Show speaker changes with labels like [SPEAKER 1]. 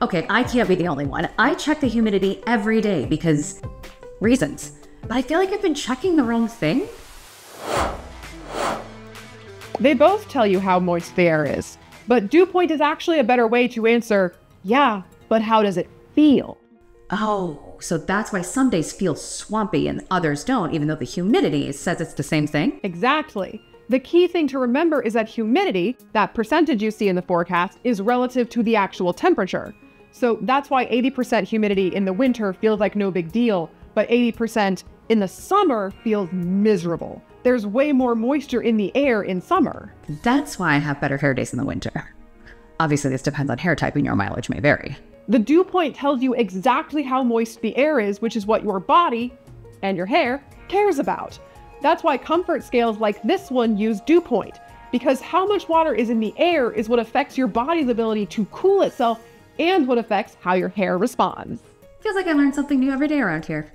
[SPEAKER 1] Okay, I can't be the only one. I check the humidity every day because reasons. But I feel like I've been checking the wrong thing.
[SPEAKER 2] They both tell you how moist the air is, but dew point is actually a better way to answer, yeah, but how does it feel?
[SPEAKER 1] Oh, so that's why some days feel swampy and others don't, even though the humidity says it's the same thing?
[SPEAKER 2] Exactly. The key thing to remember is that humidity, that percentage you see in the forecast, is relative to the actual temperature. So that's why 80% humidity in the winter feels like no big deal, but 80% in the summer feels miserable. There's way more moisture in the air in summer.
[SPEAKER 1] That's why I have better hair days in the winter. Obviously, this depends on hair type and your mileage may vary.
[SPEAKER 2] The dew point tells you exactly how moist the air is, which is what your body and your hair cares about. That's why comfort scales like this one use dew point, because how much water is in the air is what affects your body's ability to cool itself and what affects how your hair responds.
[SPEAKER 1] Feels like I learn something new every day around here.